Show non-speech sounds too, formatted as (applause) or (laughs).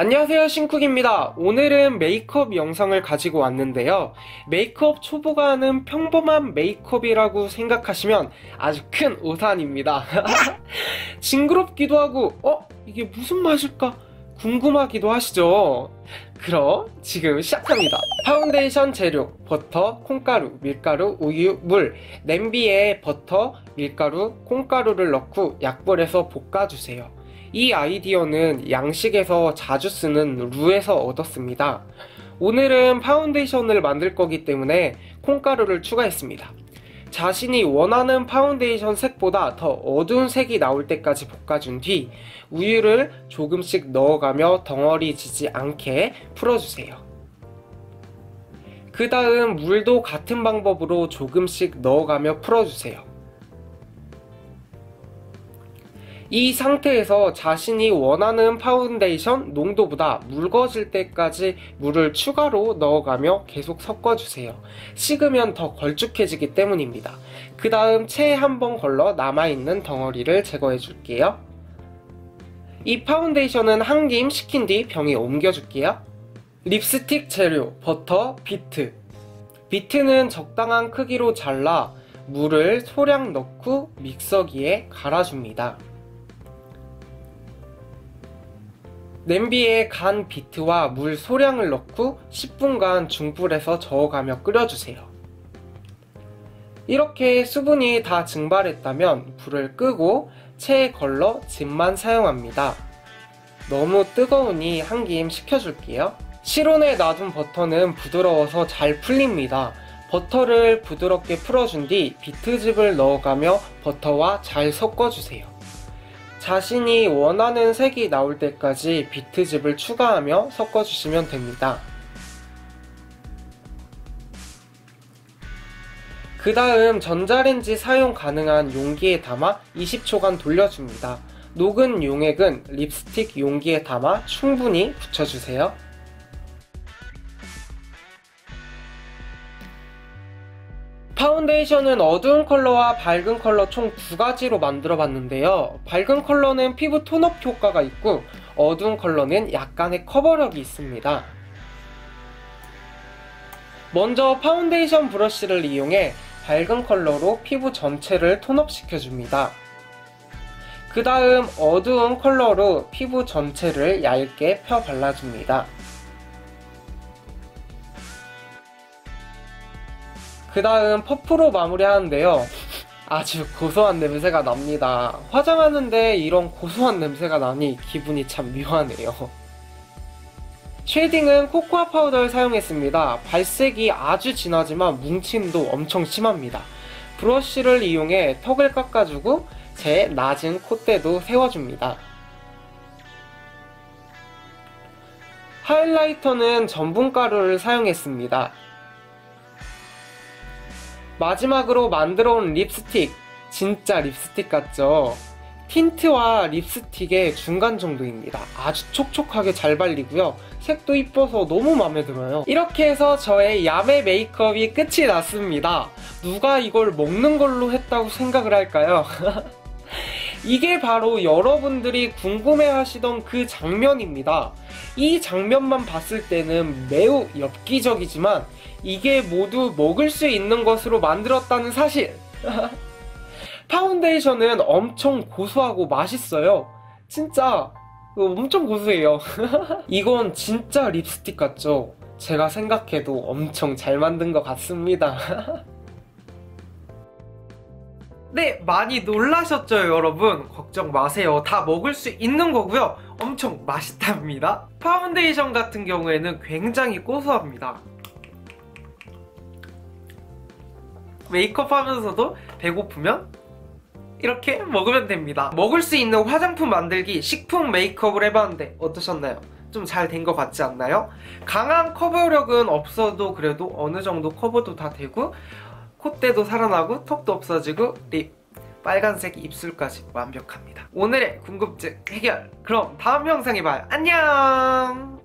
안녕하세요 신쿡입니다 오늘은 메이크업 영상을 가지고 왔는데요 메이크업 초보가 하는 평범한 메이크업이라고 생각하시면 아주 큰 오산입니다 (laughs) 징그럽기도 하고 어? 이게 무슨 맛일까? 궁금하기도 하시죠? 그럼 지금 시작합니다 파운데이션 재료 버터, 콩가루, 밀가루, 우유, 물 냄비에 버터, 밀가루, 콩가루를 넣고 약불에서 볶아주세요 이 아이디어는 양식에서 자주 쓰는 roux에서 얻었습니다. 오늘은 파운데이션을 만들 거기 때문에 콩가루를 추가했습니다. 자신이 원하는 파운데이션 색보다 더 어두운 색이 나올 때까지 볶아준 뒤 우유를 조금씩 넣어가며 덩어리 지지 않게 풀어주세요. 그 다음 물도 같은 방법으로 조금씩 넣어가며 풀어주세요. 이 상태에서 자신이 원하는 파운데이션 농도보다 묽어질 때까지 물을 추가로 넣어가며 계속 섞어주세요. 식으면 더 걸쭉해지기 때문입니다. 그 다음 체에 한번 걸러 남아있는 덩어리를 제거해 줄게요. 이 파운데이션은 한 김 식힌 뒤 병에 옮겨줄게요. 립스틱 재료, 버터, 비트 비트는 적당한 크기로 잘라 물을 소량 넣고 믹서기에 갈아줍니다. 냄비에 간 비트와 물 소량을 넣고 10분간 중불에서 저어가며 끓여주세요. 이렇게 수분이 다 증발했다면 불을 끄고 체에 걸러 즙만 사용합니다. 너무 뜨거우니 한 김 식혀줄게요. 실온에 놔둔 버터는 부드러워서 잘 풀립니다. 버터를 부드럽게 풀어준 뒤 비트즙을 넣어가며 버터와 잘 섞어주세요. 자신이 원하는 색이 나올 때까지 비트즙을 추가하며 섞어주시면 됩니다. 그 다음 전자레인지 사용 가능한 용기에 담아 20초간 돌려줍니다. 녹은 용액은 립스틱 용기에 담아 충분히 붙여주세요. 파운데이션은 어두운 컬러와 밝은 컬러 총 두 가지로 만들어 봤는데요. 밝은 컬러는 피부 tone up 효과가 있고 어두운 컬러는 약간의 커버력이 있습니다. 먼저 파운데이션 브러쉬를 이용해 밝은 컬러로 피부 전체를 tone up 시켜줍니다. 그 다음 어두운 컬러로 피부 전체를 얇게 펴 발라줍니다. 그 다음 퍼프로 마무리하는데요. 아주 고소한 냄새가 납니다. 화장하는데 이런 고소한 냄새가 나니 기분이 참 묘하네요. 쉐이딩은 코코아 파우더를 사용했습니다. 발색이 아주 진하지만 뭉침도 엄청 심합니다. 브러쉬를 이용해 턱을 깎아주고 제 낮은 콧대도 세워줍니다. 하이라이터는 전분가루를 사용했습니다. 마지막으로 만들어 온 립스틱 진짜 립스틱 같죠? 틴트와 립스틱의 중간 정도입니다. 아주 촉촉하게 잘 발리고요. 색도 이뻐서 너무 마음에 들어요. 이렇게 해서 저의 야매 메이크업이 끝이 났습니다. 누가 이걸 먹는 걸로 했다고 생각을 할까요? (laughs) 이게 바로 여러분들이 궁금해 하시던 그 장면입니다. 이 장면만 봤을 때는 매우 엽기적이지만 이게 모두 먹을 수 있는 것으로 만들었다는 사실. (laughs) 파운데이션은 엄청 고소하고 맛있어요. 진짜 엄청 고소해요. (laughs) 이건 진짜 립스틱 같죠? 제가 생각해도 엄청 잘 만든 것 같습니다. (laughs) 네, 많이 놀라셨죠, 여러분? 걱정 마세요. 다 먹을 수 있는 거고요. 엄청 맛있답니다. 파운데이션 같은 경우에는 굉장히 고소합니다. 메이크업 하면서도 배고프면 이렇게 먹으면 됩니다. 먹을 수 있는 화장품 만들기 식품 메이크업을 해봤는데 어떠셨나요? 좀 잘 된 것 같지 않나요? 강한 커버력은 없어도 그래도 어느 정도 커버도 다 되고 콧대도 살아나고 턱도 없어지고 립 빨간색 입술까지 완벽합니다. 오늘의 궁금증 해결! 그럼 다음 영상에 봐요. 안녕!